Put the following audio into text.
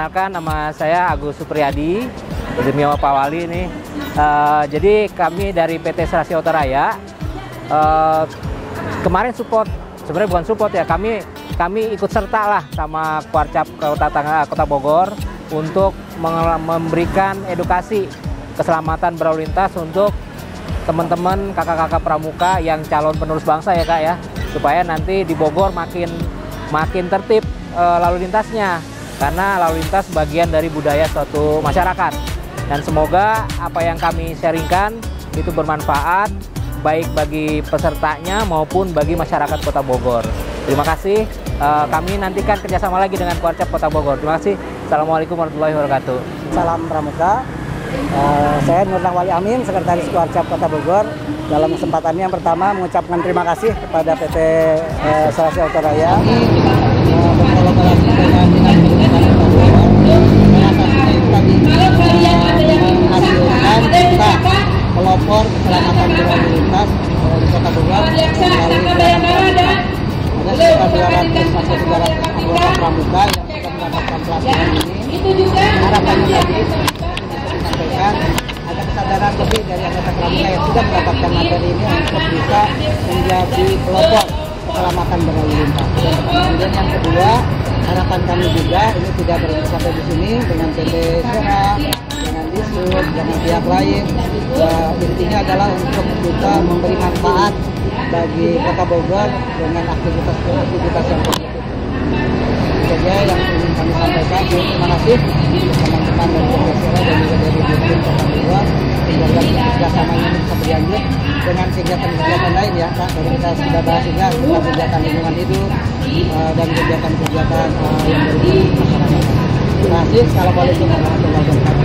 perkenalkan nama saya Agus Supriyadi demi Pak Wali ini. Uh, jadi kami dari PT Serasi Otoraya uh, kemarin support sebenarnya bukan support ya kami kami ikut serta lah sama Kuarcap Kota Tangga Kota Bogor untuk memberikan edukasi keselamatan berlalu lintas untuk teman-teman kakak-kakak pramuka yang calon penerus bangsa ya kak ya supaya nanti di Bogor makin makin tertib e, lalu lintasnya karena lalu lintas bagian dari budaya suatu masyarakat dan semoga apa yang kami sharingkan itu bermanfaat baik bagi pesertanya maupun bagi masyarakat Kota Bogor. Terima kasih. Uh, kami nantikan kerjasama lagi dengan Kuarcap Kota Bogor. Terima kasih. Assalamualaikum warahmatullahi wabarakatuh. Salam Pramuka. Uh, saya Nurlang Wali Amin, Sekretaris Kuarcap Kota Bogor. Dalam kesempatan yang pertama mengucapkan terima kasih kepada PT uh, Serasi Autoraya berkolaborasi dengan Dinas Perhubungan Kota Bogor. Realisasinya itu tadi menghasilkan kita pelopor keselamatan berlalu lintas di Kota Bogor melalui ada sekitar 200 sampai 300 anggota pramuka yang sudah mendapatkan pelatihan ini. Itu juga harapannya tadi disampaikan ada kesadaran lebih dari anggota pramuka yang sudah mendapatkan materi ini untuk bisa menjadi pelopor keselamatan berlalu lintas. Dan kemudian yang kedua, harapan kami juga ini tidak berhenti sampai di sini dengan PT Sera, dengan Disub, dengan pihak lain. Ya, intinya adalah untuk kita memberi manfaat bagi Kota Bogor dengan aktivitas-aktivitas yang positif. Itu saja yang ingin kami sampaikan. Terima kasih teman-teman dari Sera dan juga dari kegiatan-kegiatan lain ya Pak. Tadi kita sudah bahas juga kegiatan lingkungan hidup uh, dan kegiatan-kegiatan uh, yang berhubungan masyarakat. Terima kasih. Assalamualaikum warahmatullahi wabarakatuh.